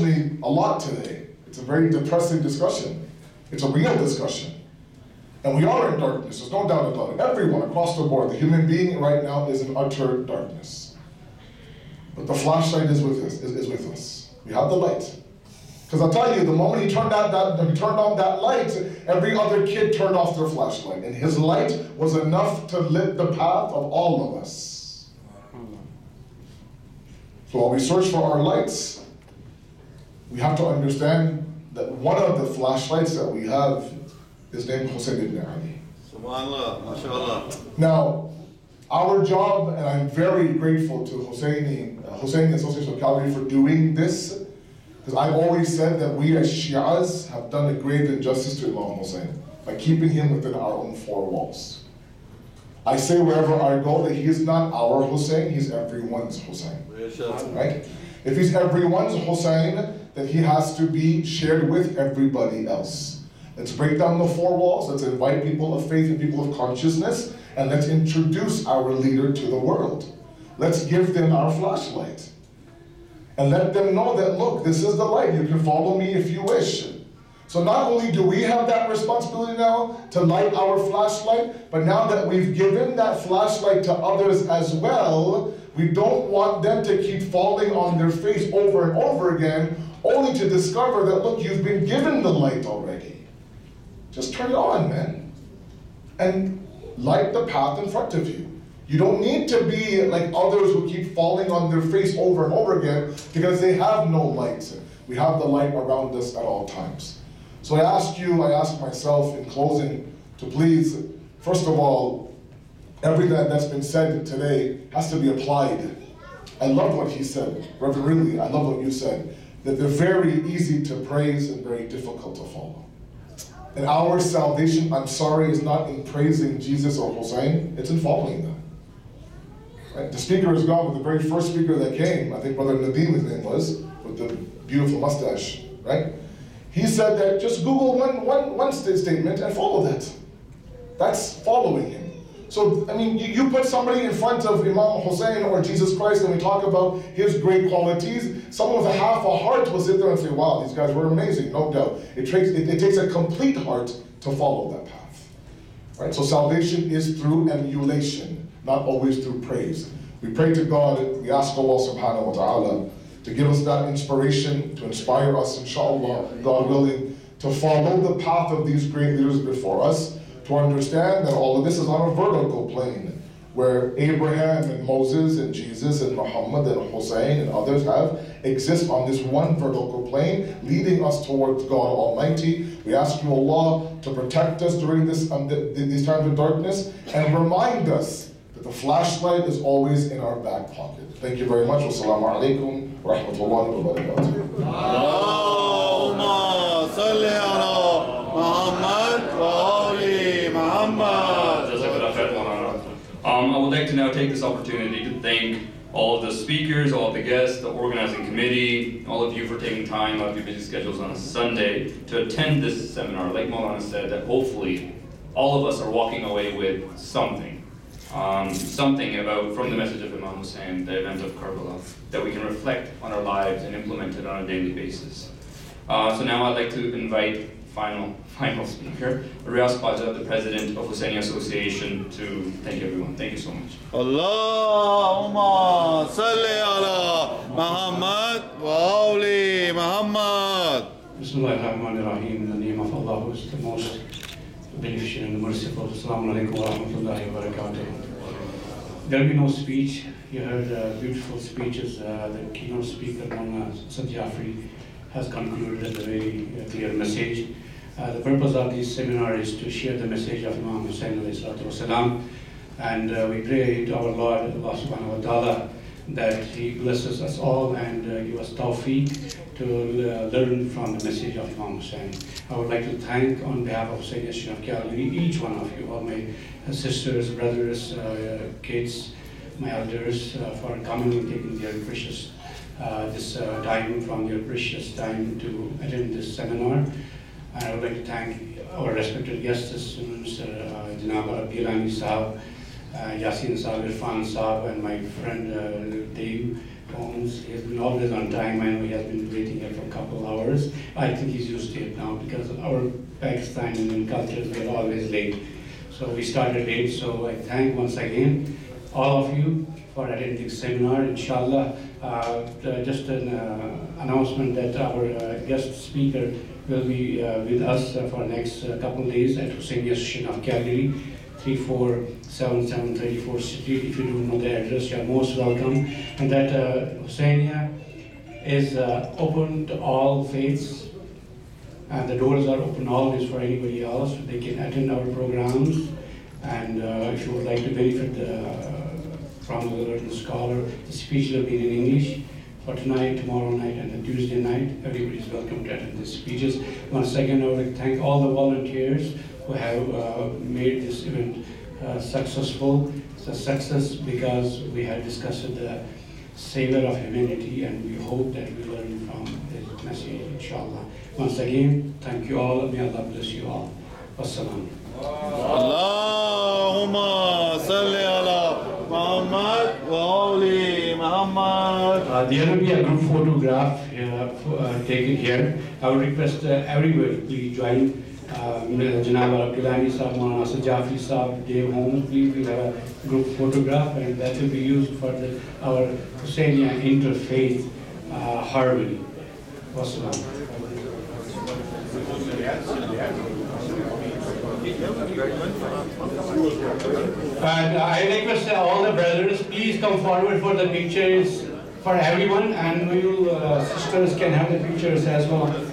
unfortunately a lot today. It's a very depressing discussion. It's a real discussion. And we are in darkness, there's no doubt about it. Everyone across the board, the human being right now is in utter darkness. But the flashlight is with us, is, is with us. We have the light. Because I'll tell you, the moment he turned out that he turned on that light, every other kid turned off their flashlight. And his light was enough to lit the path of all of us. So while we search for our lights, we have to understand that one of the flashlights that we have is named Hussein ibn Ali. Subhanallah, mashallah. Now, our job, and I'm very grateful to Hussaini, uh, Hussaini Association of Calgary for doing this, because I've always said that we as Shias have done a grave injustice to Imam Hussein by keeping him within our own four walls. I say wherever I go that he is not our Hussein, he's everyone's Hussein. Right? If he's everyone's Hussein, then he has to be shared with everybody else. Let's break down the four walls. Let's invite people of faith and people of consciousness, and let's introduce our leader to the world. Let's give them our flashlight. And let them know that, look, this is the light. You can follow me if you wish. So not only do we have that responsibility now to light our flashlight, but now that we've given that flashlight to others as well, we don't want them to keep falling on their face over and over again, only to discover that, look, you've been given the light already. Just turn it on, man. And light the path in front of you. You don't need to be like others who keep falling on their face over and over again because they have no light. We have the light around us at all times. So I ask you, I ask myself in closing to please, first of all, everything that's been said today has to be applied. I love what he said, Reverend Ridley, I love what you said, that they're very easy to praise and very difficult to follow. And our salvation, I'm sorry, is not in praising Jesus or Hussein, it's in following them. Right? The speaker is gone, but the very first speaker that came, I think Brother Nadim, his name was, with the beautiful mustache, right? He said that just Google one, one, one statement and follow that. That's following him. So, I mean, you, you put somebody in front of Imam Hussein or Jesus Christ and we talk about his great qualities, someone with a half a heart will sit there and say, wow, these guys were amazing, no doubt. It takes, it, it takes a complete heart to follow that path. Right? So salvation is through emulation, not always through praise. We pray to God, we ask Allah subhanahu wa ta'ala to give us that inspiration, to inspire us, inshallah, God willing, to follow the path of these great leaders before us, to understand that all of this is on a vertical plane, where Abraham and Moses and Jesus and Muhammad and Hussein and others have exist on this one vertical plane, leading us towards God Almighty. We ask you, Allah, to protect us during this um, these times of darkness and remind us that the flashlight is always in our back pocket. Thank you very much. Wassalamu alaikum wa rahmatullahi wa barakatuh. Um, I would like to now take this opportunity to thank all of the speakers, all of the guests, the organizing committee, all of you for taking time out of your busy schedules on a Sunday to attend this seminar. Like Maulana said, that hopefully all of us are walking away with something um, something about from the message of Imam Hussein, the event of Karbala, that we can reflect on our lives and implement it on a daily basis. Uh, so now I'd like to invite final final speaker, Riaz Paja, the president of Hussaini Association, to thank everyone. Thank you so much. Allahumma salli ala Muhammad wa Muhammad. Bismillahirrahmanirrahim. In the name of Allah, who is the most and merciful. Assalamu alaikum wa rahmatullahi wa barakatuh. There will be no speech. You heard uh, beautiful speeches. Uh, the keynote speaker, Mona Satyafri, has concluded with a very uh, clear message. Uh, the purpose of this seminar is to share the message of Imam Hussein wasalam. And uh, we pray to our Lord, Allah subhanahu wa ta'ala, that He blesses us all and uh, give us tawfiq to uh, learn from the message of Imam Hussein. I would like to thank on behalf of Hussaini Association of each one of you, all my sisters, brothers, uh, kids, my elders, uh, for coming and taking their precious uh, this uh, time from your precious time to attend this seminar. And I would like to thank our respected guests, Mr. Janab Gilani Saab, uh, Yasin Saab, Irfan Saab, and my friend uh, Dave Holmes. He has been always on time. I know he has been waiting here for a couple hours. I think he's used to it now because our Pakistani culture, we are always late. So we started late, so I thank once again all of you for attending this seminar. Inshallah, uh, uh, just an uh, announcement that our uh, guest speaker will be uh, with us uh, for next uh, couple of days at Hussaini Association of Calgary, 3477 34th Street. If you don't know the address, you are most welcome. And that uh, is uh, open to all faiths, and the doors are open always for anybody else. They can attend our programs, and uh, if you would like to benefit uh, from the learned scholar, the speech will be in English for tonight, tomorrow night, and then Tuesday night. Everybody is welcome to attend the speeches. Once again, I would like to thank all the volunteers who have uh, made this event uh, successful. It's a success because we have discussed the savior of humanity and we hope that we learn from this message, inshallah. Once again, thank you all. May Allah bless you all. Wassalam. Allahumma salli ala Muhammad wa ali Muhammad. Uh, there will be a group photograph uh, for, uh, taken here. I would request uh, everybody please join. Um, Janab Abdulani Saab, Maulana Asad Jafri Saab, Dave Holmes, please we have a group photograph and that will be used for the, our Hussainia interfaith uh, harmony. And I request all the brothers, please come forward for the pictures for everyone, and we uh, sisters can have the pictures as well.